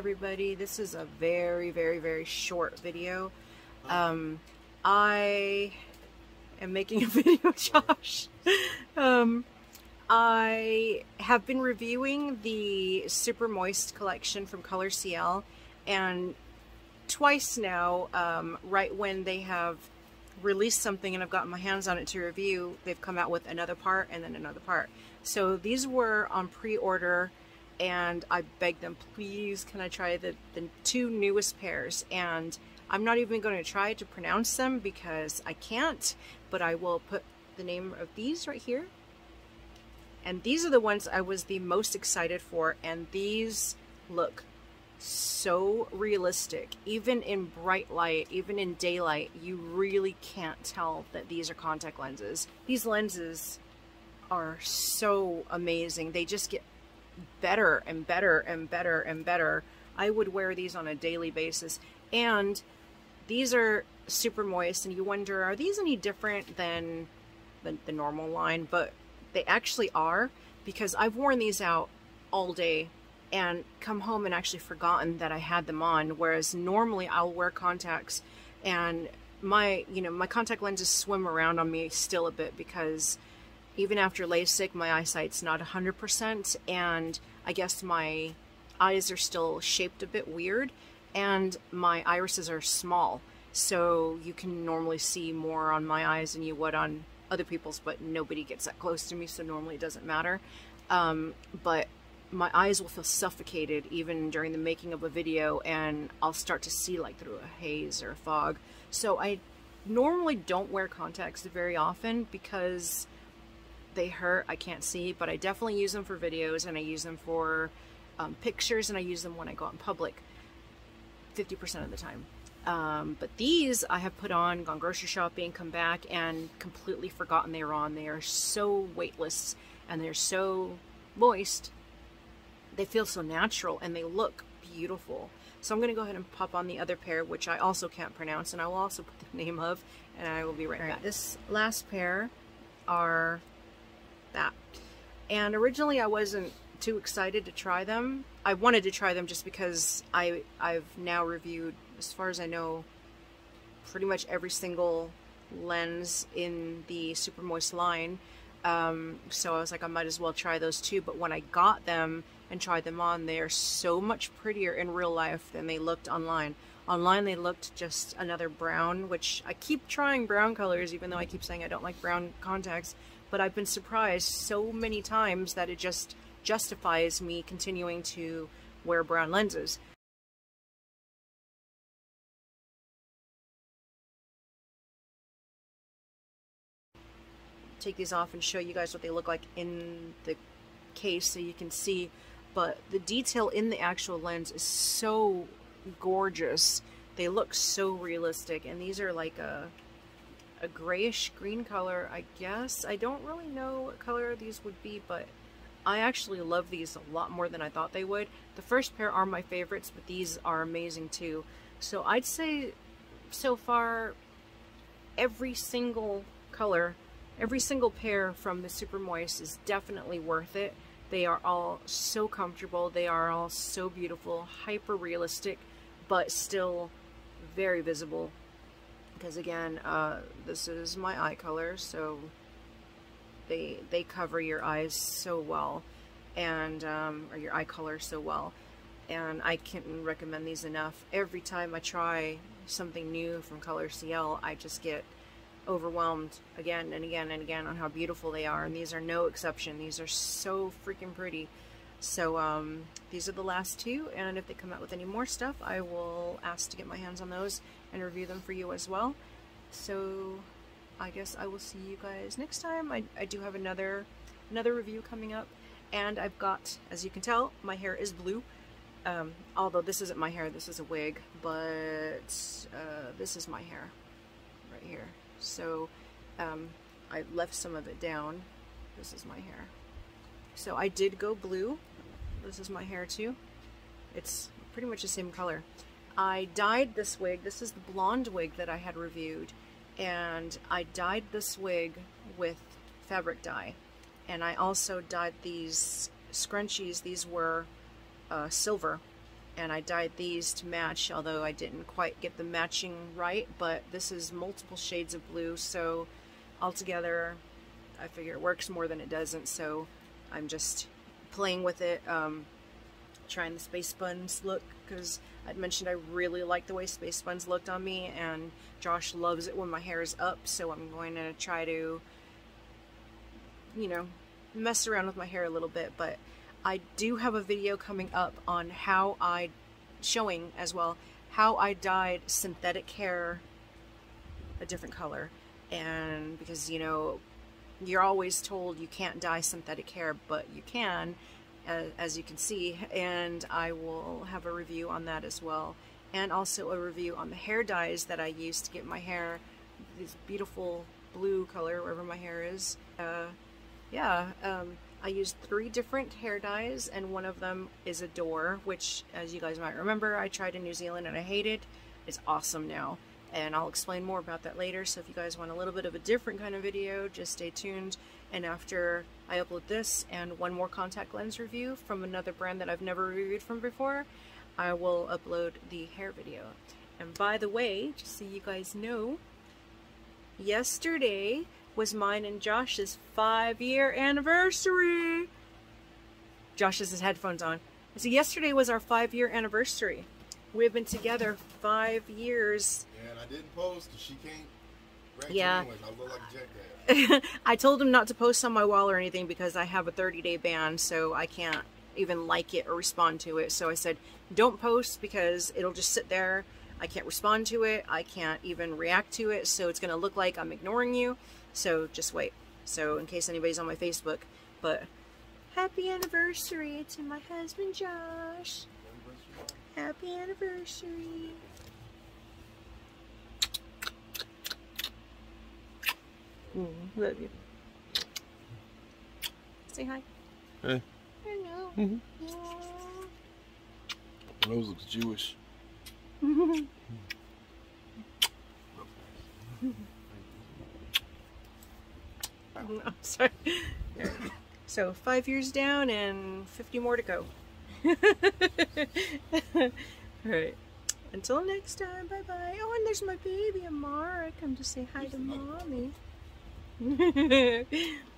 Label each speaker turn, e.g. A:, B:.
A: everybody. This is a very, very, very short video. Um, I am making a video, Josh. um, I have been reviewing the Super Moist collection from Color CL, and twice now, um, right when they have released something and I've gotten my hands on it to review, they've come out with another part and then another part. So these were on pre-order and I begged them, please, can I try the, the two newest pairs? And I'm not even going to try to pronounce them because I can't, but I will put the name of these right here. And these are the ones I was the most excited for, and these look so realistic. Even in bright light, even in daylight, you really can't tell that these are contact lenses. These lenses are so amazing. They just get better and better and better and better. I would wear these on a daily basis. And these are super moist and you wonder, are these any different than the, the normal line? But they actually are because I've worn these out all day and come home and actually forgotten that I had them on. Whereas normally I'll wear contacts and my, you know, my contact lenses swim around on me still a bit because even after LASIK, my eyesight's not 100%, and I guess my eyes are still shaped a bit weird, and my irises are small, so you can normally see more on my eyes than you would on other people's, but nobody gets that close to me, so normally it doesn't matter. Um, but my eyes will feel suffocated even during the making of a video, and I'll start to see like through a haze or a fog. So I normally don't wear contacts very often because they hurt, I can't see, but I definitely use them for videos and I use them for um, pictures and I use them when I go out in public 50% of the time. Um, but these I have put on, gone grocery shopping, come back, and completely forgotten they were on. They are so weightless and they're so moist. They feel so natural and they look beautiful. So I'm going to go ahead and pop on the other pair, which I also can't pronounce, and I will also put the name of, and I will be right, right back. This last pair are that. And originally I wasn't too excited to try them. I wanted to try them just because I, I've now reviewed, as far as I know, pretty much every single lens in the Super Moist line. Um, so I was like, I might as well try those too. But when I got them and tried them on, they are so much prettier in real life than they looked online. Online, they looked just another brown, which I keep trying brown colors, even though I keep saying I don't like brown contacts but I've been surprised so many times that it just justifies me continuing to wear brown lenses. Take these off and show you guys what they look like in the case so you can see but the detail in the actual lens is so gorgeous. They look so realistic and these are like a a grayish green color, I guess. I don't really know what color these would be, but I actually love these a lot more than I thought they would. The first pair are my favorites, but these are amazing too. So I'd say so far every single color, every single pair from the Super Moist is definitely worth it. They are all so comfortable. They are all so beautiful, hyper realistic, but still very visible because again uh, this is my eye color so they they cover your eyes so well and um, or your eye color so well. And I can't recommend these enough. Every time I try something new from Color CL I just get overwhelmed again and again and again on how beautiful they are. And these are no exception. These are so freaking pretty. So um, these are the last two, and if they come out with any more stuff, I will ask to get my hands on those and review them for you as well. So I guess I will see you guys next time. I, I do have another another review coming up, and I've got, as you can tell, my hair is blue. Um, although this isn't my hair, this is a wig, but uh, this is my hair right here. So um, I left some of it down. This is my hair. So I did go blue this is my hair too. It's pretty much the same color. I dyed this wig. This is the blonde wig that I had reviewed. And I dyed this wig with fabric dye. And I also dyed these scrunchies. These were uh, silver. and I dyed these to match, although I didn't quite get the matching right, but this is multiple shades of blue, so altogether I figure it works more than it doesn't, so I'm just playing with it, um, trying the Space Buns look, because I'd mentioned I really like the way Space Buns looked on me, and Josh loves it when my hair is up, so I'm going to try to, you know, mess around with my hair a little bit, but I do have a video coming up on how I, showing as well, how I dyed synthetic hair a different color. And because, you know, you're always told you can't dye synthetic hair, but you can, as you can see, and I will have a review on that as well. And also a review on the hair dyes that I use to get my hair this beautiful blue color wherever my hair is. Uh, yeah, um, I used three different hair dyes, and one of them is Adore, which, as you guys might remember, I tried in New Zealand and I hated. It. It's awesome now, and I'll explain more about that later. So if you guys want a little bit of a different kind of video, just stay tuned. And after I upload this and one more contact lens review from another brand that I've never reviewed from before, I will upload the hair video. And by the way, just so you guys know, yesterday was mine and Josh's five year anniversary. Josh has his headphones on. So yesterday was our five year anniversary. We've been together five years.
B: Yeah, and I didn't post because she can't.
A: Yeah.
B: I look like
A: I told him not to post on my wall or anything because I have a 30 day ban, so I can't even like it or respond to it. So I said, don't post because it'll just sit there. I can't respond to it. I can't even react to it. So it's going to look like I'm ignoring you. So just wait. So in case anybody's on my Facebook, but happy anniversary to my husband Josh. Happy anniversary. Mm, love you. Say hi.
B: Hey.
A: Hello.
B: Mm -hmm. Nose looks Jewish.
A: I'm sorry. So five years down and 50 more to go. Alright. Until next time, bye bye. Oh, and there's my baby, Amara. Come to say hi to mommy.